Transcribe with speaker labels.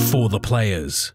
Speaker 1: for the players.